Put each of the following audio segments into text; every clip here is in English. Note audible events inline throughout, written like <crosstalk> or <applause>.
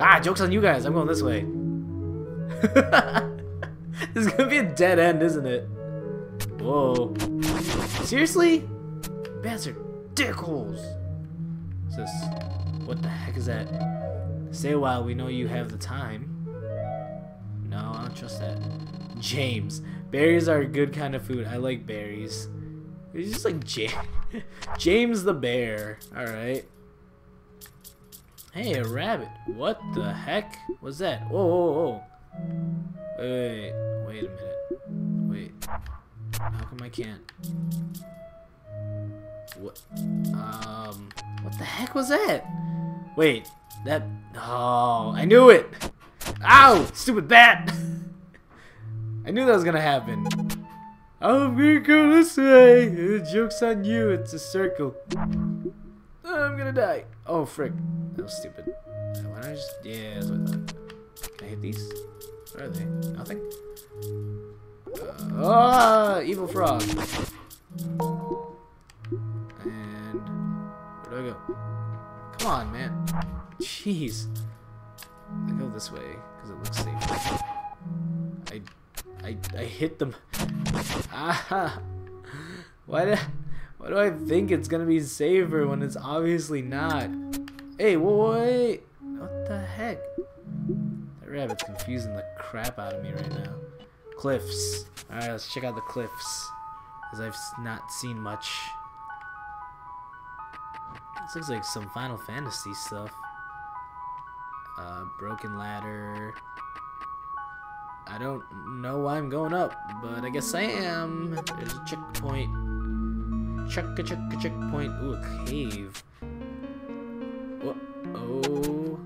Ah, joke's on you guys. I'm going this way. <laughs> this is gonna be a dead end, isn't it? Whoa. Seriously? Bats are dickholes. What's this? What the heck is that? Stay a while, we know you have the time. No, I don't trust that. James. Berries are a good kind of food. I like berries. He's just like James. <laughs> James the bear. Alright. Hey, a rabbit. What the heck was that? Whoa, whoa, wait, wait a minute. Wait. How come I can't? What? Um, what the heck was that? Wait, that. Oh, I knew it! Ow! Stupid bat! <laughs> I knew that was gonna happen. I'm gonna go this way. The joke's on you. It's a circle. I'm gonna die. Oh, frick. That was stupid. Why don't I just... Yeah, that's what I thought. Can I hit these? Where are they? Nothing? Uh, ah! Evil frog. And... Where do I go? Come on, man. Jeez. I go this way, because it looks safer. I... I, I hit them. <laughs> Ah! Why did... Why do I think it's gonna be safer when it's obviously not? Hey, wait! What the heck? That rabbit's confusing the crap out of me right now. Cliffs. Alright, let's check out the cliffs. Because I've not seen much. This looks like some Final Fantasy stuff. Uh, broken ladder. I don't know why I'm going up, but I guess I am. There's a checkpoint. Check a check a checkpoint. Ooh, a cave. What? Oh.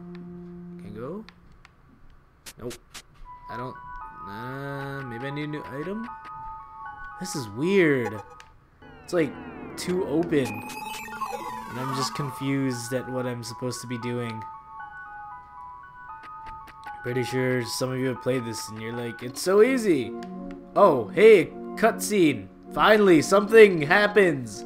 Can go? Nope. I don't. Uh, maybe I need a new item? This is weird. It's like too open. And I'm just confused at what I'm supposed to be doing. Pretty sure some of you have played this and you're like, it's so easy. Oh, hey, cutscene. Finally, something happens.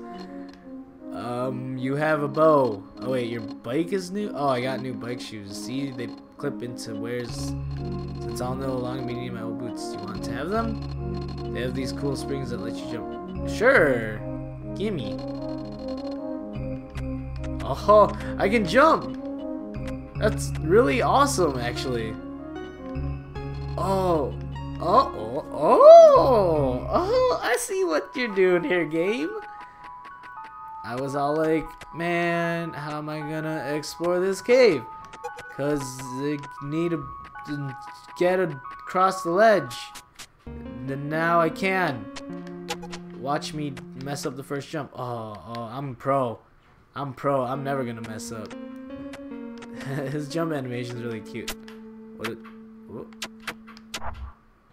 Um, you have a bow. Oh wait, your bike is new? Oh, I got new bike shoes. See, they clip into where's... Since I'll no longer be needing my old boots, you want to have them? They have these cool springs that let you jump. Sure. Gimme. Oh, <laughs> I can jump. That's really awesome, actually. Oh. Oh, oh, oh, oh, I see what you're doing here, game. I was all like, man, how am I gonna explore this cave? Cause I need to get across the ledge. And now I can. Watch me mess up the first jump. Oh, oh, I'm pro. I'm pro. I'm never gonna mess up. <laughs> His jump animation is really cute. What?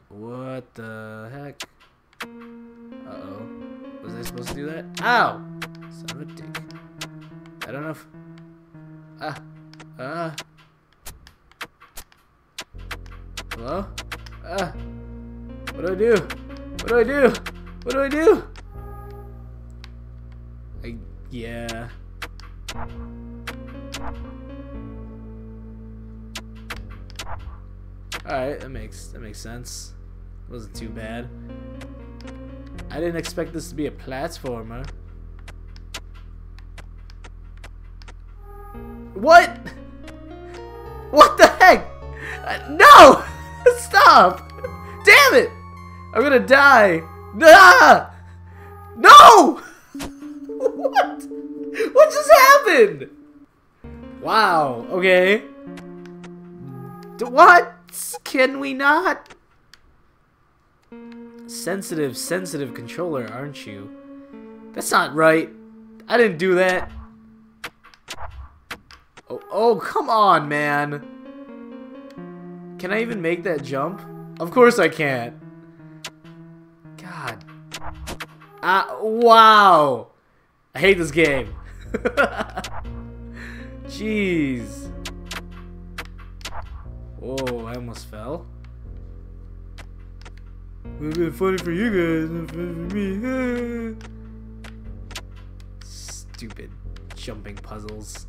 What the heck? I supposed to do that? Ow! Son of a dick. I don't know if... Ah. Ah. Hello? Ah. What do I do? What do I do? What do I do? I... Yeah. Alright, that makes that makes sense. Wasn't too bad. I didn't expect this to be a platformer. What? What the heck? No! <laughs> Stop! Damn it! I'm gonna die. Ah! No! <laughs> what? What just happened? Wow. Okay. What? Can we not? Sensitive, sensitive controller, aren't you? That's not right. I didn't do that. Oh, oh, come on, man. Can I even make that jump? Of course I can't. God. Ah, wow. I hate this game. <laughs> Jeez. Oh, I almost fell. Would have been funny for you guys, not funny for me. Stupid jumping puzzles.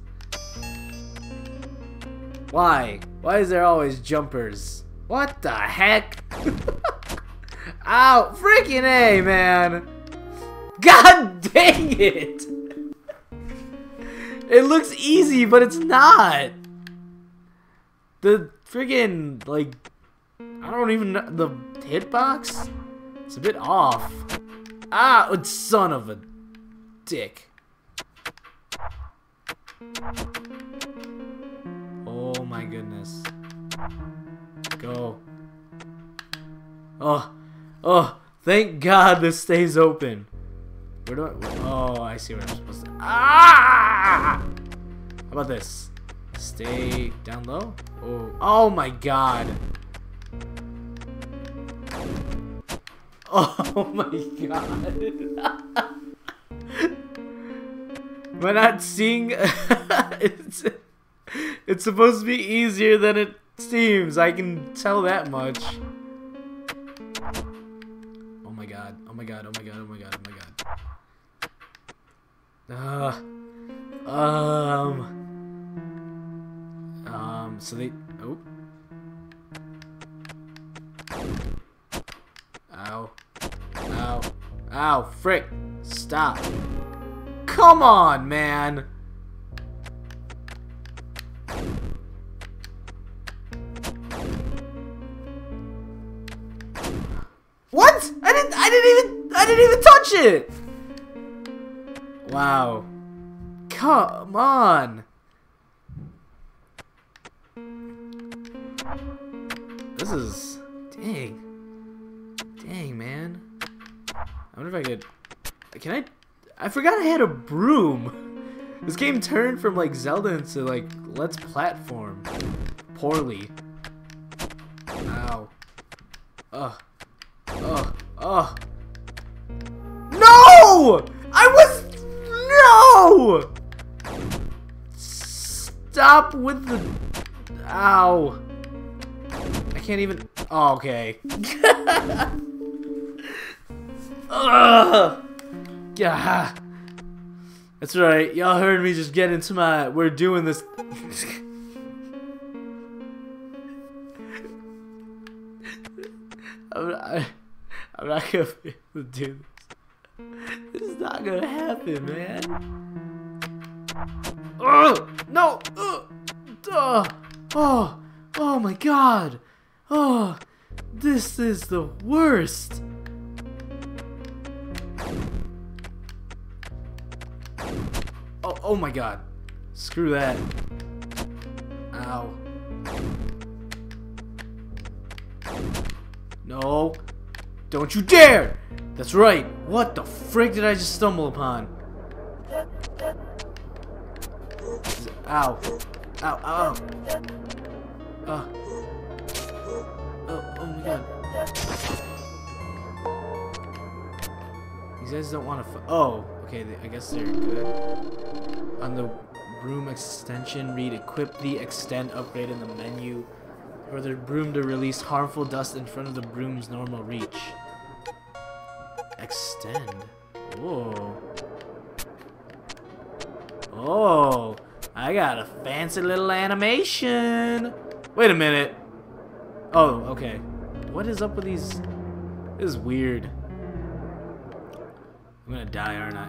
Why? Why is there always jumpers? What the heck? <laughs> Ow! Freaking A, man! God dang it! It looks easy, but it's not! The friggin' like, I don't even know, the hitbox? It's a bit off. Ah, oh, son of a dick. Oh my goodness. Go. Oh, oh, thank God this stays open. Where do I, oh, I see where I'm supposed to, ah! How about this? Stay down low? Oh, oh my God. Oh my god. I not seeing? it's, it's supposed to be easier than it seems. I can tell that much. Oh my god. Oh my god. Oh my god. Oh my god. Oh my god. Uh, um. Um. So they. Oh. Ow. Frick. Stop. Come on, man. What? I didn't I didn't even I didn't even touch it. Wow. Come on. This is dang. Dang, man. I wonder if I could... Can I... I forgot I had a broom. This game turned from, like, Zelda into, like, let's platform. Poorly. Ow. Ugh. Ugh. Ugh. No! I was... No! Stop with the... Ow. I can't even... Oh, okay. <laughs> Ugh! Yeah. That's right. Y'all heard me just get into my. We're doing this. I'm not, I, I'm not gonna be able to do this. This is not gonna happen, man. Ugh! No! Ugh! Oh! Oh my god! Oh! This is the worst! Oh, oh my god. Screw that. Ow. No. Don't you dare! That's right. What the frick did I just stumble upon? Ow. Ow, ow. Uh. Oh, oh my god. These guys don't want to. Oh, okay. I guess they're good. On the broom extension, read equip the extend upgrade in the menu for the broom to release harmful dust in front of the broom's normal reach. Extend. Whoa. Oh, I got a fancy little animation. Wait a minute. Oh, okay. What is up with these? This is weird. I'm gonna die, aren't I?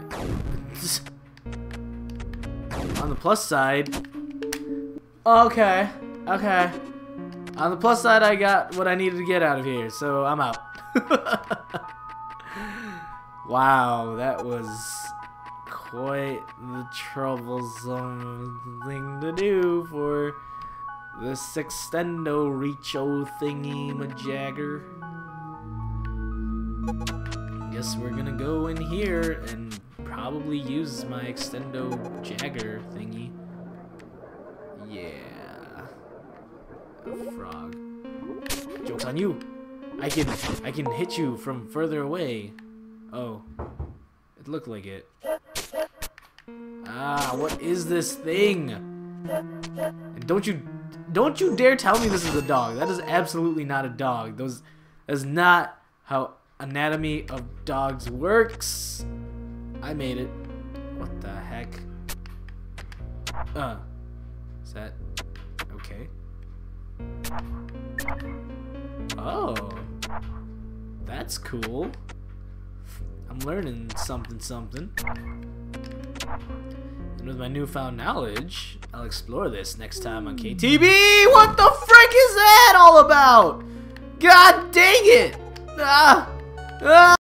On the plus side... Okay, okay. On the plus side, I got what I needed to get out of here, so I'm out. <laughs> wow, that was quite the troublesome thing to do for this extendo reacho thingy majagger. Guess we're gonna go in here and probably use my extendo jagger thingy. Yeah. A frog. Joke's on you! I can I can hit you from further away. Oh. It looked like it. Ah, what is this thing? And don't you don't you dare tell me this is a dog. That is absolutely not a dog. Those that's not how anatomy of dogs works. I made it. What the heck? Uh. Is that okay? Oh, that's cool. I'm learning something something. And with my newfound knowledge, I'll explore this next time on KTB. What the frick is that all about? God dang it! Ah! Ah!